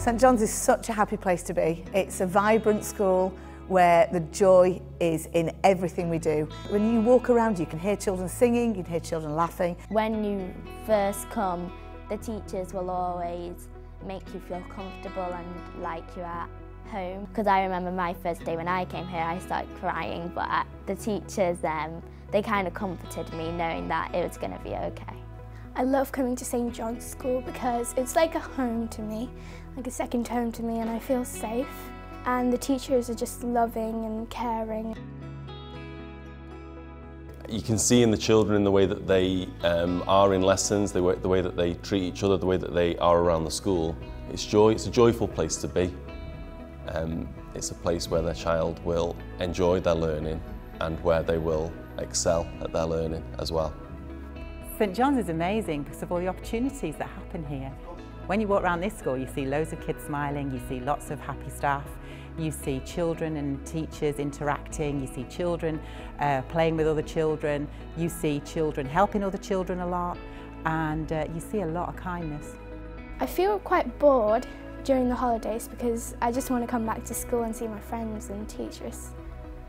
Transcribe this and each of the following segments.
St John's is such a happy place to be. It's a vibrant school where the joy is in everything we do. When you walk around you can hear children singing, you can hear children laughing. When you first come, the teachers will always make you feel comfortable and like you're at home. Because I remember my first day when I came here, I started crying, but the teachers, um, they kind of comforted me knowing that it was going to be okay. I love coming to St John's School because it's like a home to me, like a second home to me and I feel safe. And the teachers are just loving and caring. You can see in the children in the way that they um, are in lessons, the way, the way that they treat each other, the way that they are around the school. It's joy. It's a joyful place to be. Um, it's a place where their child will enjoy their learning and where they will excel at their learning as well. St John's is amazing because of all the opportunities that happen here. When you walk around this school, you see loads of kids smiling, you see lots of happy staff, you see children and teachers interacting, you see children uh, playing with other children, you see children helping other children a lot, and uh, you see a lot of kindness. I feel quite bored during the holidays because I just want to come back to school and see my friends and teachers.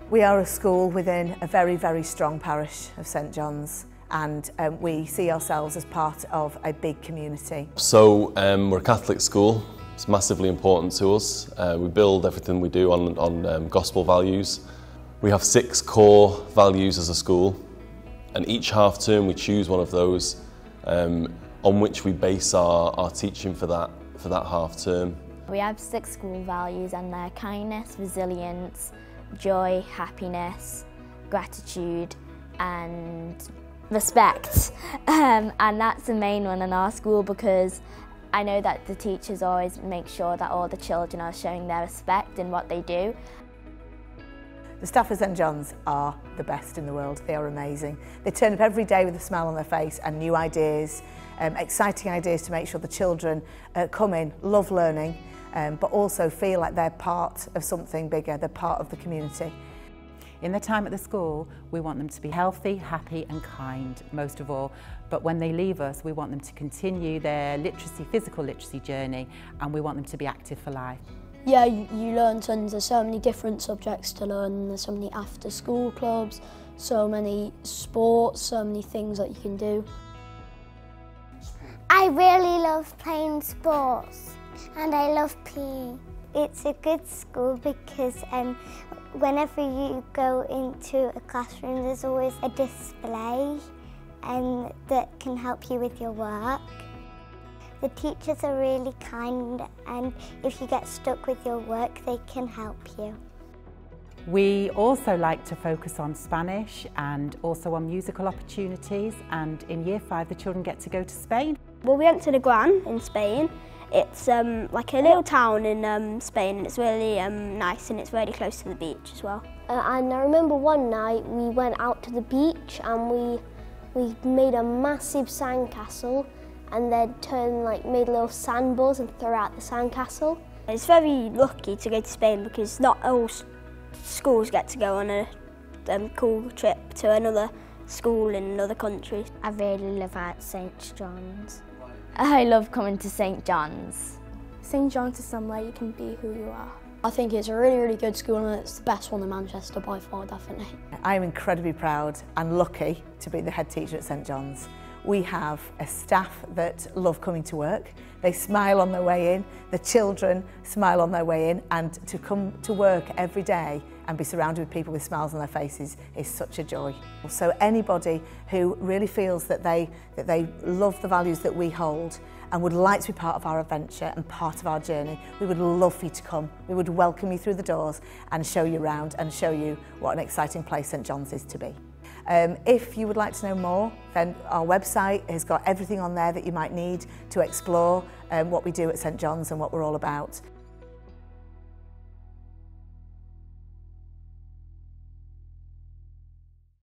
We are a school within a very, very strong parish of St John's. And um, we see ourselves as part of a big community. So um, we're a Catholic school. It's massively important to us. Uh, we build everything we do on, on um, gospel values. We have six core values as a school and each half term we choose one of those um, on which we base our, our teaching for that, for that half term. We have six school values and they're kindness, resilience, joy, happiness, gratitude and respect. Um, and that's the main one in our school because I know that the teachers always make sure that all the children are showing their respect in what they do. The staff at St John's are the best in the world. They are amazing. They turn up every day with a smile on their face and new ideas, um, exciting ideas to make sure the children uh, come in, love learning, um, but also feel like they're part of something bigger, they're part of the community. In their time at the school, we want them to be healthy, happy and kind, most of all. But when they leave us, we want them to continue their literacy, physical literacy journey, and we want them to be active for life. Yeah, you, you learn tons. There's so many different subjects to learn. There's so many after-school clubs, so many sports, so many things that you can do. I really love playing sports and I love PE. It's a good school because um, whenever you go into a classroom, there's always a display um, that can help you with your work. The teachers are really kind and if you get stuck with your work, they can help you. We also like to focus on Spanish and also on musical opportunities and in year five the children get to go to Spain. Well we went to the Gran in Spain It's um, like a little town in um, Spain and it's really um, nice and it's really close to the beach as well. Uh, and I remember one night we went out to the beach and we we made a massive sandcastle and then turned like made little sandballs and threw out the sandcastle. It's very lucky to go to Spain because not all schools get to go on a um, cool trip to another school in another country. I really love at St John's. I love coming to St John's. St John's is somewhere you can be who you are. I think it's a really, really good school and it's the best one in Manchester by far, definitely. I am incredibly proud and lucky to be the head teacher at St John's. We have a staff that love coming to work. They smile on their way in, the children smile on their way in, and to come to work every day and be surrounded with people with smiles on their faces is such a joy. So anybody who really feels that they, that they love the values that we hold and would like to be part of our adventure and part of our journey, we would love for you to come. We would welcome you through the doors and show you around and show you what an exciting place St John's is to be. Um, if you would like to know more, then our website has got everything on there that you might need to explore um, what we do at St John's and what we're all about.